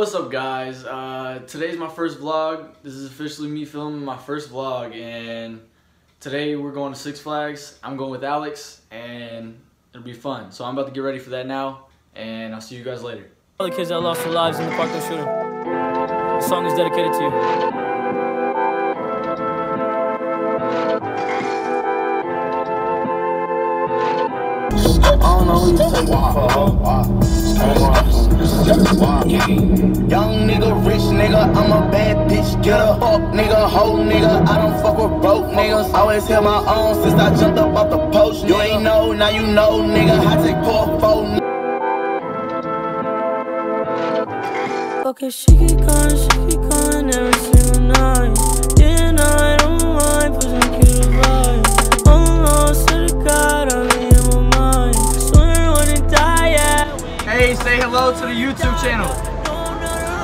What's up guys? Uh, today's my first vlog. This is officially me filming my first vlog and today we're going to Six Flags. I'm going with Alex and it'll be fun. So I'm about to get ready for that now and I'll see you guys later. All the kids that lost their lives in the Parkland shooting. The song is dedicated to you. I don't know Young nigga, rich nigga, I'm a bad bitch getter. Fuck nigga, hoe nigga, I don't fuck with broke niggas. Always held my own since I jumped up off the post. You ain't know, now you know, nigga. I take four, four, Okay, she keep calling, she keep calling every single night. Yeah, I don't mind pushing kill the vibe. I'm oh, to the God, I'm in my mind. Swear I wanna die, yeah. Hey, say hello to the YouTube channel.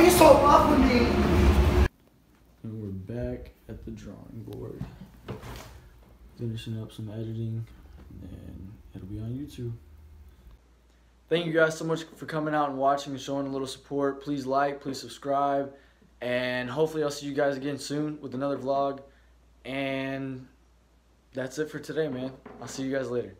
Chase, why you so rough with me? And we're back at the drawing board. Finishing up some editing and it'll be on YouTube. Thank you guys so much for coming out and watching and showing a little support. Please like, please subscribe, and hopefully I'll see you guys again soon with another vlog. And that's it for today, man. I'll see you guys later.